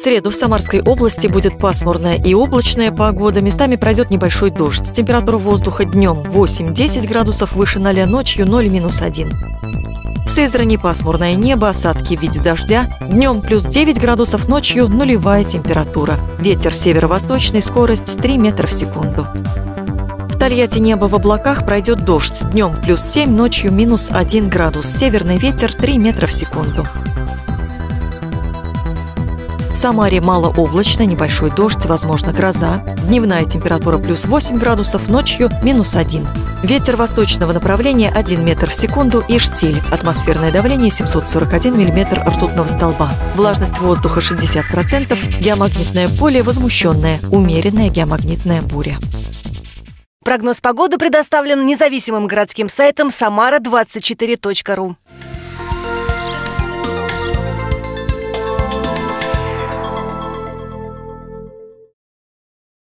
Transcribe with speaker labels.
Speaker 1: среду в Самарской области будет пасмурная и облачная погода. Местами пройдет небольшой дождь. Температура воздуха днем 8-10 градусов выше 0, ночью 0-1. В Сызрани пасмурное небо, осадки в виде дождя. Днем плюс 9 градусов, ночью нулевая температура. Ветер северо-восточный, скорость 3 метра в секунду. В Тольятти небо в облаках пройдет дождь. Днем плюс 7, ночью минус 1 градус. Северный ветер 3 метра в секунду. Самаре малооблачно, небольшой дождь, возможно гроза. Дневная температура плюс 8 градусов, ночью минус 1. Ветер восточного направления 1 метр в секунду и штиль. Атмосферное давление 741 миллиметр ртутного столба. Влажность воздуха 60%. Геомагнитное поле возмущенное. Умеренная геомагнитная буря.
Speaker 2: Прогноз погоды предоставлен независимым городским сайтом samara24.ru.